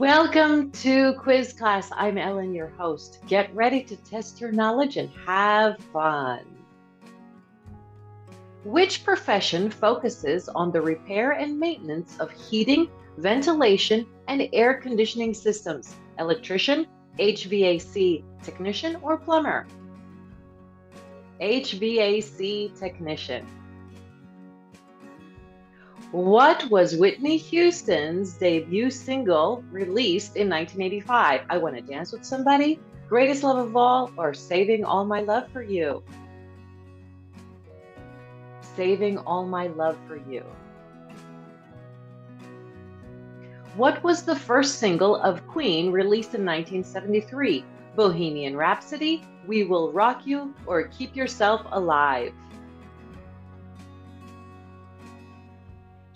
Welcome to Quiz Class. I'm Ellen, your host. Get ready to test your knowledge and have fun. Which profession focuses on the repair and maintenance of heating, ventilation, and air conditioning systems? Electrician, HVAC technician, or plumber? HVAC technician. What was Whitney Houston's debut single released in 1985? I Want to Dance with Somebody, Greatest Love of All, or Saving All My Love for You? Saving All My Love for You. What was the first single of Queen released in 1973? Bohemian Rhapsody, We Will Rock You, or Keep Yourself Alive?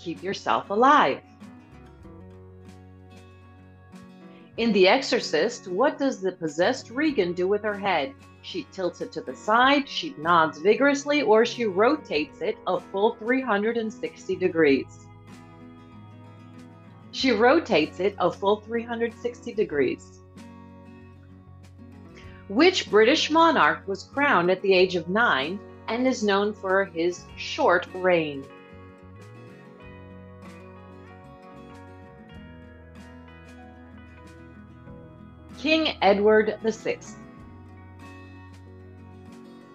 Keep yourself alive. In The Exorcist, what does the possessed Regan do with her head? She tilts it to the side, she nods vigorously, or she rotates it a full 360 degrees. She rotates it a full 360 degrees. Which British monarch was crowned at the age of nine and is known for his short reign? King Edward VI.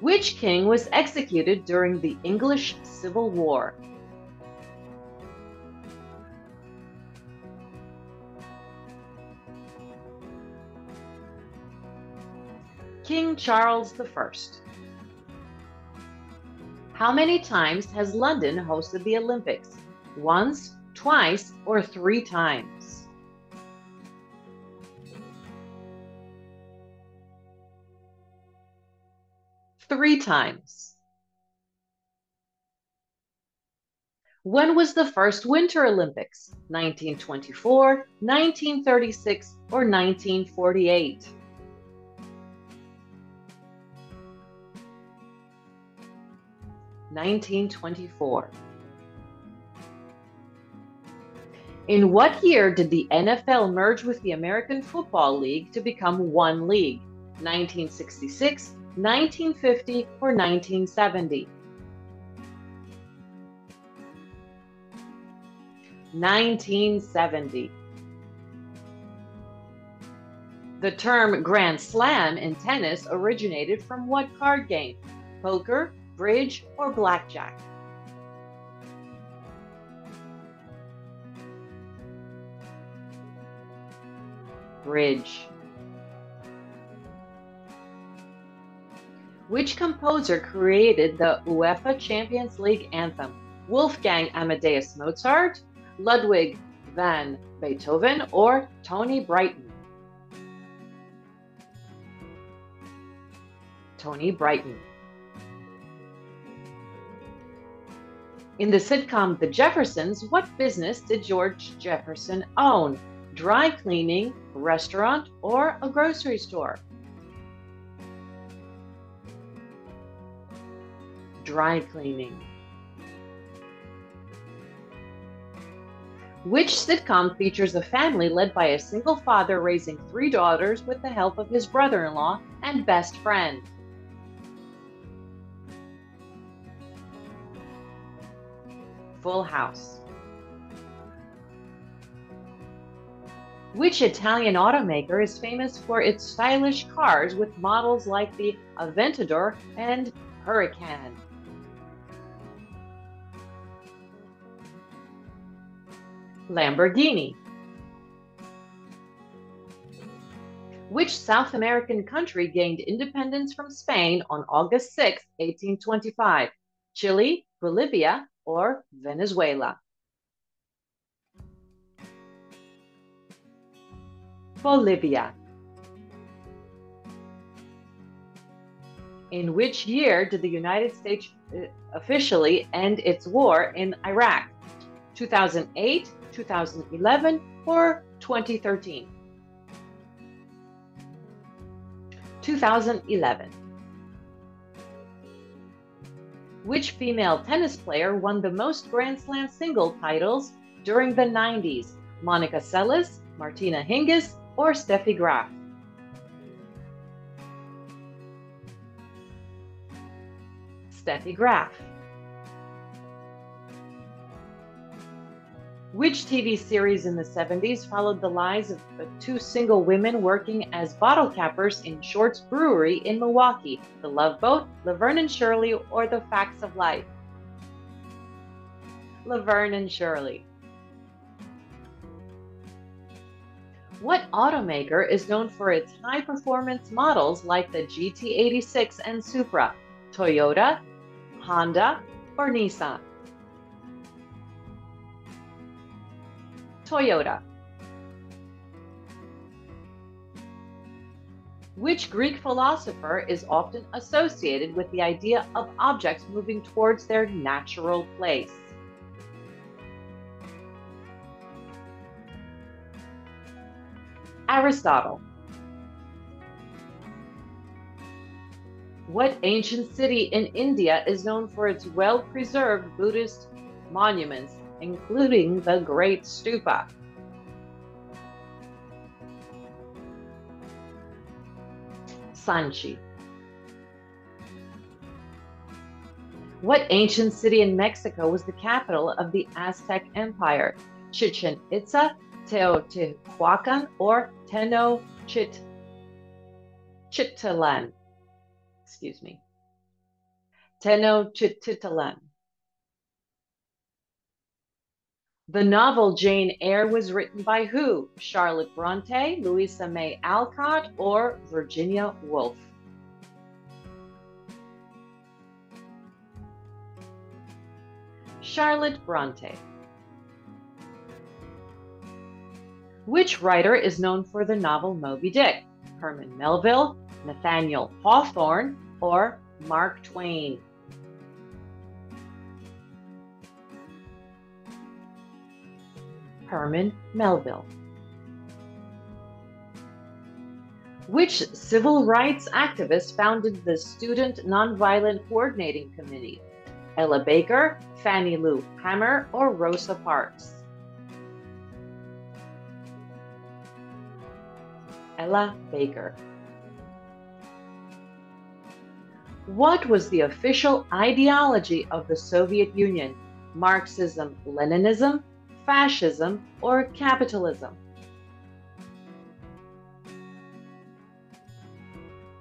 Which king was executed during the English Civil War? King Charles I. How many times has London hosted the Olympics? Once, twice, or three times? Three times. When was the first Winter Olympics? 1924, 1936, or 1948? Nineteen twenty-four. In what year did the NFL merge with the American Football League to become one league? 1966, 1950 or 1970. 1970. The term Grand Slam in tennis originated from what card game? Poker, bridge, or blackjack? Bridge. Which composer created the UEFA Champions League anthem? Wolfgang Amadeus Mozart, Ludwig van Beethoven, or Tony Britten? Tony Britten. In the sitcom The Jeffersons, what business did George Jefferson own? Dry cleaning, restaurant, or a grocery store? Dry cleaning. Which sitcom features a family led by a single father raising three daughters with the help of his brother in law and best friend? Full House. Which Italian automaker is famous for its stylish cars with models like the Aventador and Huracan? Lamborghini. Which South American country gained independence from Spain on August 6, 1825? Chile, Bolivia, or Venezuela? Bolivia. In which year did the United States uh, officially end its war in Iraq? 2008, 2011, or 2013? 2011. Which female tennis player won the most Grand Slam single titles during the 90s? Monica Seles, Martina Hingis, or Steffi Graf? Steffi Graf. Which TV series in the 70s followed the lives of two single women working as bottle cappers in Shotz Brewery in Milwaukee? The Love Boat, Laverne and Shirley, or The Facts of Life? Laverne and Shirley. What automaker is known for its high performance models like the GT86 and Supra? Toyota, Honda, or Nissan? Toyota. Which Greek philosopher is often associated with the idea of objects moving towards their natural place? Aristotle. What ancient city in India is known for its well preserved Buddhist monuments, including the Great Stupa? Sanchi. What ancient city in Mexico was the capital of the Aztec Empire? Chichen Itza, Teotihuacan, or Tenochtitlan? excuse me. Tenochtitlan. The novel Jane Eyre was written by who? Charlotte Bronte, Louisa May Alcott, or Virginia Woolf? Charlotte Bronte. Which writer is known for the novel Moby Dick? Herman Melville, Nathaniel Hawthorne, or Mark Twain? Herman Melville. Which civil rights activist founded the Student Nonviolent Coordinating Committee? Ella Baker, Fannie Lou Hamer, or Rosa Parks? Ella Baker. What was the official ideology of the Soviet Union? Marxism, Leninism, fascism, or capitalism?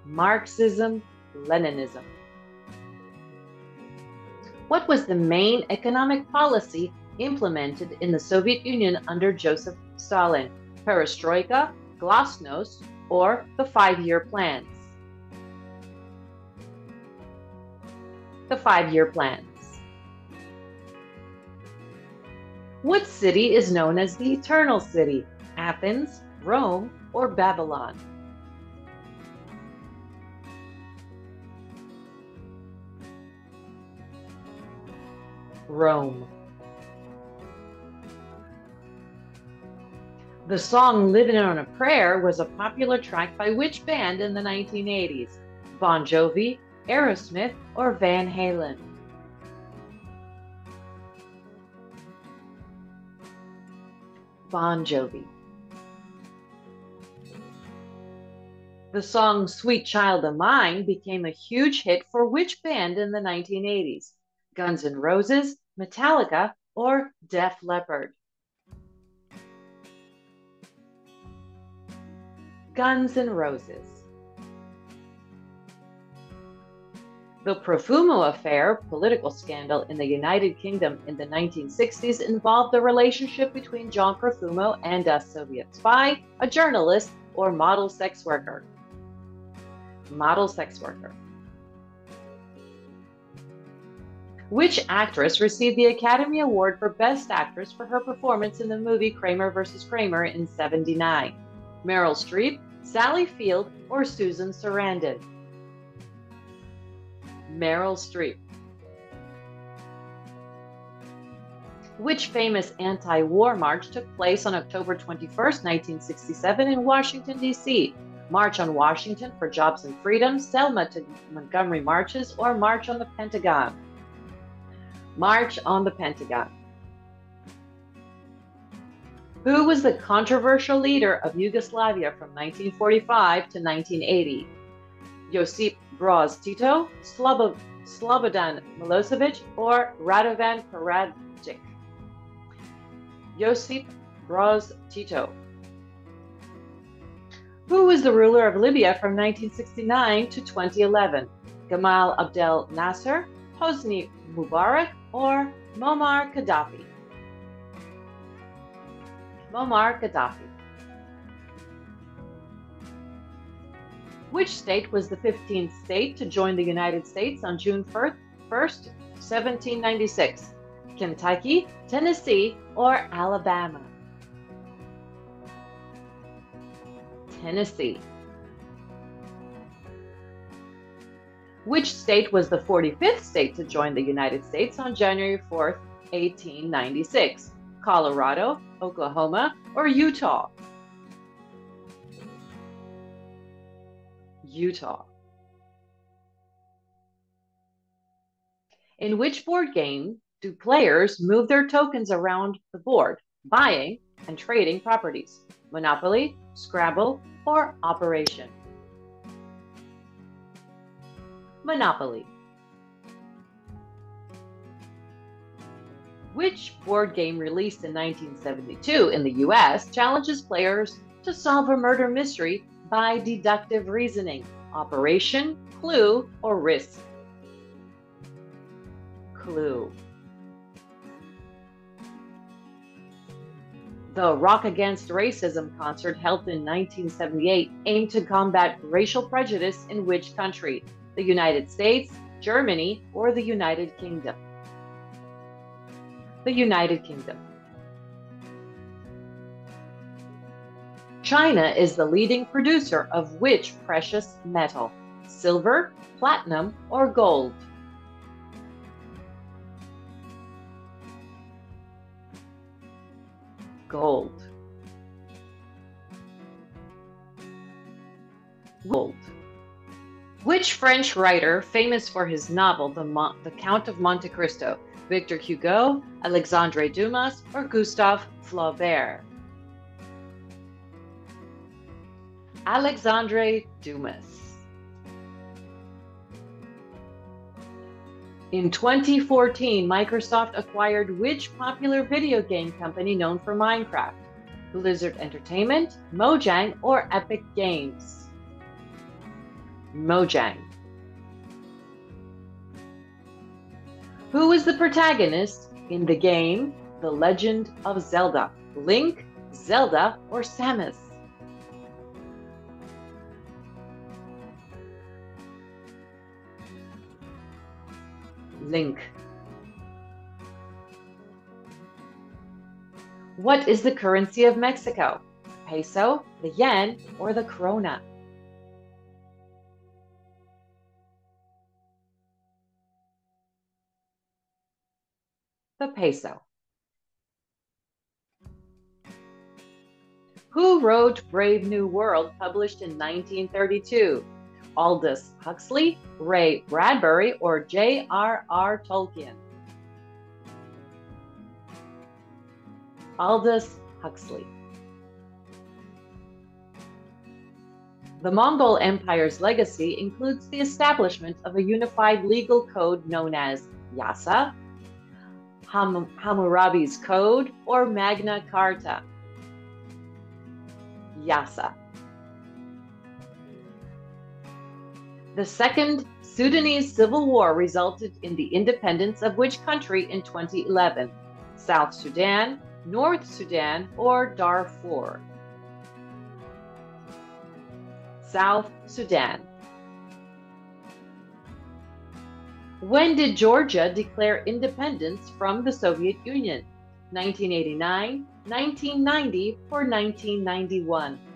Marxism, Leninism. What was the main economic policy implemented in the Soviet Union under Joseph Stalin? Perestroika, Glasnost, or the five year plans. The five year plans. What city is known as the Eternal City? Athens, Rome, or Babylon? Rome. The song Living on a Prayer was a popular track by which band in the 1980s? Bon Jovi, Aerosmith, or Van Halen? Bon Jovi. The song Sweet Child of Mine became a huge hit for which band in the 1980s? Guns N' Roses, Metallica, or Def Leppard? Guns N' Roses. The Profumo affair, political scandal in the United Kingdom in the 1960s, involved the relationship between John Profumo and a Soviet spy, a journalist, or model sex worker. Model sex worker. Which actress received the Academy Award for Best Actress for her performance in the movie Kramer vs. Kramer in 79? Meryl Streep, Sally Field, or Susan Sarandon? Meryl Streep. Which famous anti war march took place on October 21, 1967, in Washington, D.C.? March on Washington for Jobs and Freedom, Selma to Montgomery marches, or March on the Pentagon? March on the Pentagon. Who was the controversial leader of Yugoslavia from 1945 to 1980? Josip Broz Tito, Slobodan Milosevic, or Radovan Karadzic? Josip Broz Tito. Who was the ruler of Libya from 1969 to 2011? Gamal Abdel Nasser, Hosni Mubarak, or Muammar Gaddafi? Muammar Gaddafi. Which state was the 15th state to join the United States on June 1st, 1796? Kentucky, Tennessee, or Alabama? Tennessee. Which state was the 45th state to join the United States on January 4th, 1896? Colorado, Oklahoma, or Utah? Utah. In which board game do players move their tokens around the board, buying and trading properties? Monopoly, Scrabble, or Operation? Monopoly. Which board game released in 1972 in the US challenges players to solve a murder mystery by deductive reasoning? Operation, Clue, or Risk? Clue. The Rock Against Racism concert held in 1978 aimed to combat racial prejudice in which country? The United States, Germany, or the United Kingdom? The United Kingdom. China is the leading producer of which precious metal? Silver, platinum, or gold? Gold. Gold. Which French writer, famous for his novel The, Mo- the Count of Monte Cristo, Victor Hugo, Alexandre Dumas, or Gustave Flaubert? Alexandre Dumas. In 2014, Microsoft acquired which popular video game company known for Minecraft? Blizzard Entertainment, Mojang, or Epic Games? Mojang. Who is the protagonist in the game The Legend of Zelda? Link, Zelda, or Samus? Link. What is the currency of Mexico? Peso, the yen, or the corona? The peso. Who wrote Brave New World, published in 1932? Aldous Huxley, Ray Bradbury, or J.R.R. Tolkien? Aldous Huxley. The Mongol Empire's legacy includes the establishment of a unified legal code known as Yasa, Ham- Hammurabi's Code, or Magna Carta. Yasa. The Second Sudanese Civil War resulted in the independence of which country in 2011? South Sudan, North Sudan, or Darfur? South Sudan. When did Georgia declare independence from the Soviet Union? 1989, 1990, or 1991?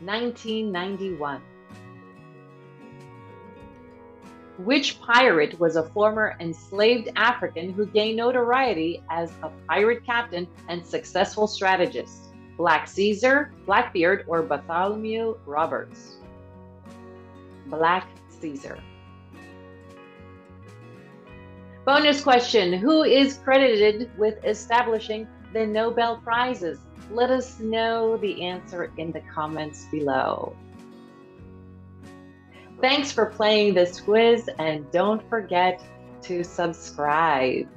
1991. Which pirate was a former enslaved African who gained notoriety as a pirate captain and successful strategist? Black Caesar, Blackbeard, or Bartholomew Roberts? Black Caesar. Bonus question Who is credited with establishing the Nobel Prizes? Let us know the answer in the comments below. Thanks for playing this quiz and don't forget to subscribe.